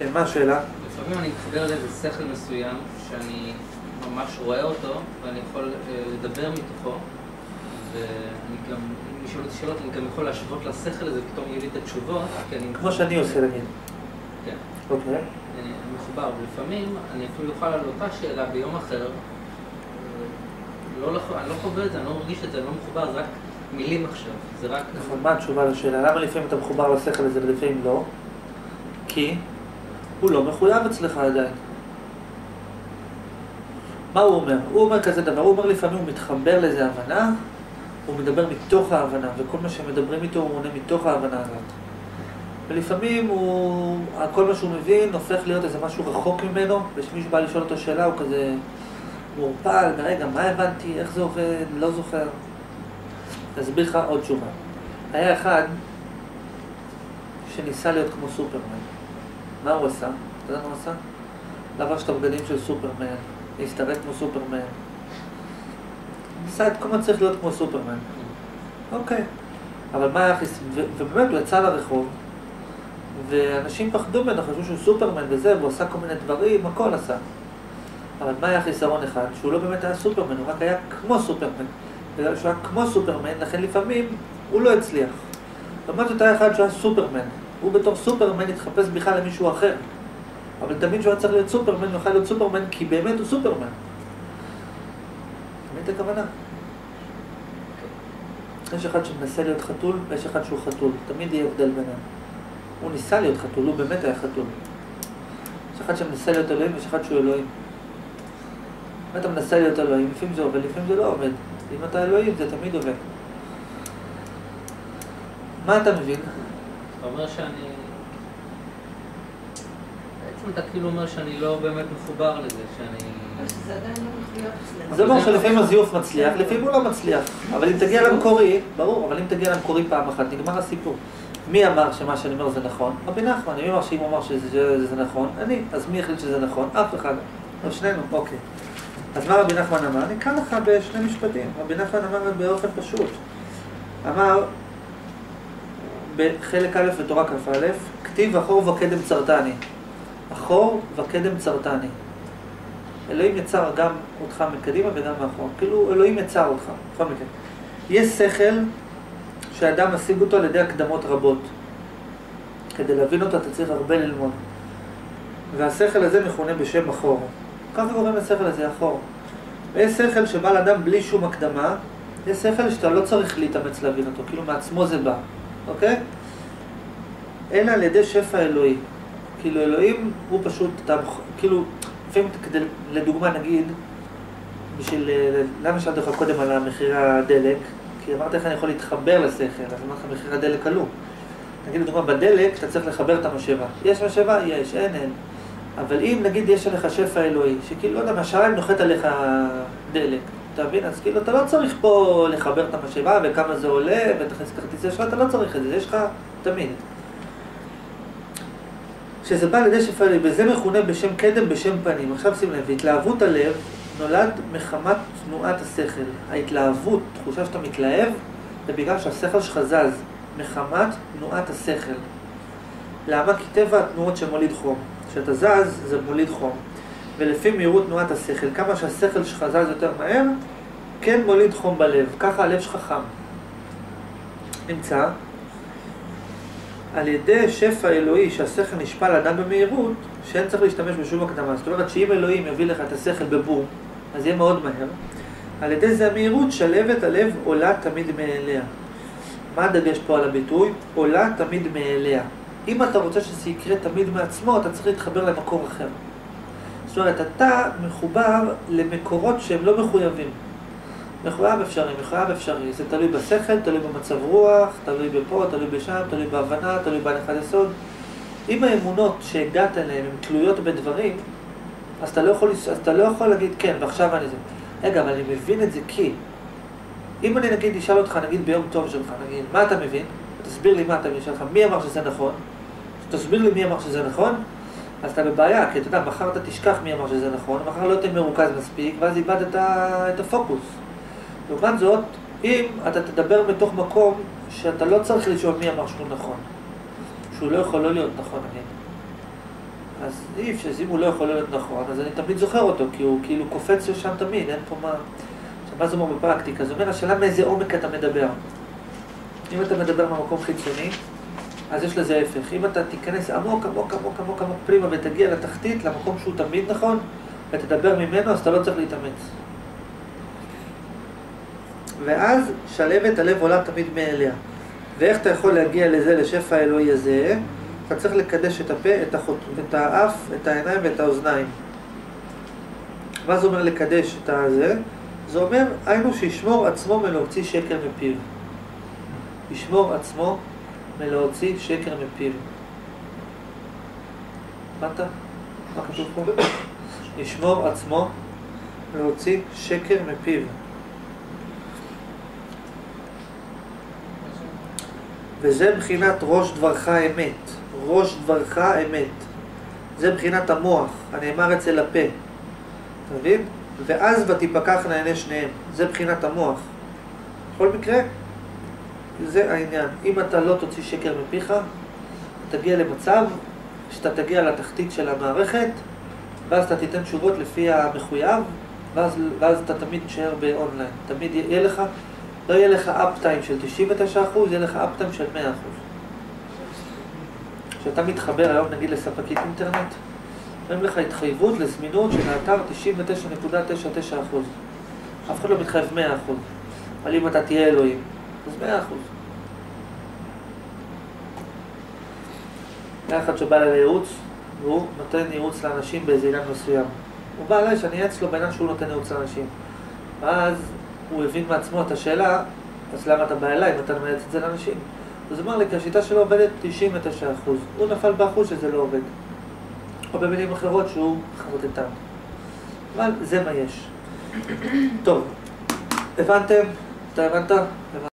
כן, מה השאלה? לפעמים אני מתחבר לאיזה שכל מסוים שאני ממש רואה אותו ואני יכול אה, לדבר מתוכו ואני גם, אם ישאלו אותי שאלות, אני גם יכול להשוות לשכל הזה, פתאום יהיו לי את התשובות. כמו שאני עושה נגיד. כן. אוקיי. אני מחובר, ולפעמים אני אפילו אוכל על אותה שאלה ביום אחר אה, לא, אני לא חווה את זה, אני לא מרגיש את זה, אני לא מחובר, זה רק מילים עכשיו, זה רק... נכון, מה התשובה לשאלה? למה לפעמים אתה מחובר לשכל הזה ולפעמים לא? כי הוא לא מחויב אצלך עדיין. מה הוא אומר? הוא אומר כזה דבר, הוא אומר לפעמים הוא מתחבר לאיזה הבנה, הוא מדבר מתוך ההבנה, וכל מה שמדברים איתו הוא עונה מתוך ההבנה הזאת. ולפעמים הוא, כל מה שהוא מבין הופך להיות איזה משהו רחוק ממנו, וכשמישהו בא לשאול אותו שאלה הוא כזה מעורפל, רגע, מה הבנתי, איך זה עובד, לא זוכר. אסביר לך עוד תשובה. היה אחד שניסה להיות כמו סופרמן. מה הוא עשה? אתה יודע מה הוא עשה? לבש את הבגדים של סופרמן, להסתרק כמו סופרמן. עשה את כל מה שצריך להיות כמו סופרמן. אוקיי. אבל מה היה. ו- ובאמת הוא יצא לרחוב, ואנשים פחדו ממנו, חשבו שהוא סופרמן וזה, והוא עשה כל מיני דברים, הכל עשה. אבל מה היה החיסרון אחד? שהוא לא באמת היה סופרמן, הוא רק היה כמו סופרמן. בגלל שהוא היה כמו סופרמן, לכן לפעמים הוא לא הצליח. לעומת זאת היה אחד שהוא היה סופרמן. הוא בתור סופרמן התחפש בכלל למישהו אחר. אבל תמיד שהוא היה צריך להיות סופרמן, הוא יכול להיות סופרמן כי באמת הוא סופרמן. את הכוונה? יש אחד שמנסה להיות חתול, ויש אחד שהוא חתול. תמיד יהיה הבדל ביניהם. הוא ניסה להיות חתול, הוא באמת היה חתול. יש אחד שמנסה להיות אלוהים, ויש אחד שהוא אלוהים. אם אתה מנסה להיות אלוהים, לפעמים זה עובד, לפעמים זה לא עובד. אם אתה אלוהים, זה תמיד עובד. מה אתה מבין? אתה אומר שאני... בעצם אתה כאילו אומר שאני לא באמת מחובר לזה, שאני... לא. זה אומר שלפעמים הזיוף מצליח, לפעמים הוא לא מצליח. אבל אם תגיע למקורי, ברור, אבל אם תגיע למקורי פעם אחת, נגמר הסיפור. מי אמר שמה שאני אומר זה נכון? רבי נחמן. מי אמר שאם הוא אמר שזה שזה- זה נכון? אני. אז מי החליט שזה נכון? אף אחד. או שנינו, אוקיי. אז מה רבי נחמן אמר? אני אקרא לך בשני משפטים. רבי נחמן אמר באופן פשוט. אמר בחלק א' בתורה כ"א, כתיב אחור וקדם צרתני. אחור וקדם צרתני. אלוהים יצר גם אותך מקדימה וגם מאחור. כאילו, אלוהים יצר אותך, בכל מקרה. יש שכל שאדם משיג אותו על ידי הקדמות רבות. כדי להבין אותו אתה צריך הרבה ללמוד. והשכל הזה מכונה בשם אחור. ככה קוראים לשכל הזה אחור. ויש שכל שבא לאדם בלי שום הקדמה, יש שכל שאתה לא צריך להתאמץ להבין אותו, כאילו מעצמו זה בא, אוקיי? אלא על ידי שפע אלוהי. כאילו אלוהים הוא פשוט, אתה, כאילו, לפעמים כדי, לדוגמה נגיד, בשביל, אה, למה שאלתי אותך קודם על מחירי הדלק? כי אמרתי לך אני יכול להתחבר לשכל, אז אמרתי לך מחירי הדלק עלו. נגיד לדוגמה בדלק אתה צריך לחבר את המשאבה. יש משאבה? יש, אין, אין. אבל אם נגיד יש עליך שפע אלוהי, שכאילו, לא יודע, מהשמיים נוחת עליך דלק, אתה מבין? אז כאילו אתה לא צריך פה לחבר את המשאבה וכמה זה עולה ותכניס כרטיסי אשראי, אתה לא צריך את זה, יש לך תמיד. שזה בא לידי שפע אלוהי, וזה מכונה בשם קדם בשם פנים. עכשיו שים לב, התלהבות הלב נולד מחמת תנועת השכל. ההתלהבות, תחושה שאתה מתלהב, זה בגלל שהשכל שלך זז, מחמת תנועת השכל. למה? כי טבע התנועות שמוליד חום. כשאתה זז, זה מוליד חום. ולפי מהירות תנועת השכל, כמה שהשכל שלך זז יותר מהר, כן מוליד חום בלב. ככה הלב שלך חם. נמצא על ידי שפע אלוהי שהשכל נשפע לאדם במהירות, שאין צריך להשתמש בשום הקדמה. זאת אומרת שאם אלוהים יביא לך את השכל בבום, אז יהיה מאוד מהר. על ידי זה המהירות שלהבת הלב עולה תמיד מאליה. מה הדגש פה על הביטוי? עולה תמיד מאליה. אם אתה רוצה שזה יקרה תמיד מעצמו, אתה צריך להתחבר למקור אחר. זאת אומרת, אתה מחובר למקורות שהם לא מחויבים. מחויב אפשרי, מחויב אפשרי. זה תלוי בשכל, תלוי במצב רוח, תלוי בפה, תלוי בשם, תלוי בהבנה, תלוי בהנחת יסוד. אם האמונות שהגעת אליהן הן תלויות בדברים, אז אתה לא יכול, אז אתה לא יכול להגיד כן, ועכשיו אני זה. רגע, אבל אני מבין את זה כי... אם אני נגיד אשאל אותך, נגיד ביום טוב שלך, נגיד, מה אתה מבין? תסביר לי מה אתה מבין, אשאל אותך, מי אמר שזה נכון? תסביר לי מי אמר שזה נכון, אז אתה בבעיה, כי אתה יודע, מחר אתה תשכח מי אמר שזה נכון, מחר לא תהיה מרוכז מספיק, ואז איבדת את הפוקוס. לעומת זאת, אם אתה תדבר מתוך מקום שאתה לא צריך לשאול מי אמר שהוא נכון, שהוא לא יכול לא להיות נכון, נגיד. אז אי אפשר, אם הוא לא יכול להיות נכון, אז אני תמיד זוכר אותו, כי הוא כאילו קופץ לשם תמיד, אין פה מה... עכשיו, מה זה אומר בפרקטיקה? זה אומר, השאלה מאיזה עומק אתה מדבר. אם אתה מדבר ממקום חיצוני, אז יש לזה ההפך. אם אתה תיכנס עמוק, עמוק, עמוק, עמוק, עמוק פנימה ותגיע לתחתית, למקום שהוא תמיד נכון, ותדבר ממנו, אז אתה לא צריך להתאמץ. ואז שלבת הלב עולה תמיד מאליה. ואיך אתה יכול להגיע לזה, לשפע האלוהי הזה? אתה צריך לקדש את הפה, את, החוט... את האף, את העיניים ואת האוזניים. מה זה אומר לקדש את הזה? זה אומר, היינו שישמור עצמו מלהוציא שקר מפיו. ישמור עצמו מלהוציא שקר מפיו. הבנת? מה כתוב פה? ישמור עצמו להוציא שקר מפיו. וזה מבחינת ראש דברך אמת. ראש דברך אמת. זה מבחינת המוח, הנאמר אצל הפה. אתה מבין? ואז ותיפקח נענה שניהם. זה מבחינת המוח. בכל מקרה, זה העניין. אם אתה לא תוציא שקר מפיך, תגיע למצב שאתה תגיע לתחתית של המערכת, ואז אתה תיתן תשובות לפי המחויב, ואז, ואז אתה תמיד תישאר באונליין. תמיד יהיה לך, לא יהיה לך אפטיים של 99%, יהיה לך אפטיים של 100%. כשאתה מתחבר היום נגיד לספקית אינטרנט, אומרים לך התחייבות לזמינות של האתר 99.99%. אף אחד לא מתחייב 100%. אבל אם אתה תהיה אלוהים, אז 100%. היה אחד שבא אליי לייעוץ, והוא נותן ייעוץ לאנשים באיזה עניין מסוים. הוא בא אליי שאני אעץ לו בעניין שהוא נותן ייעוץ לאנשים. ואז הוא הבין מעצמו את השאלה, אז למה אתה בא אליי אם אתה מייעץ את זה לאנשים? אז הוא אמר לי, כי השיטה שלו עובדת 99%. הוא נפל באחוז שזה לא עובד. או במילים אחרות שהוא חרטטן. אבל זה מה יש. טוב, הבנתם? אתה הבנת? הבנת.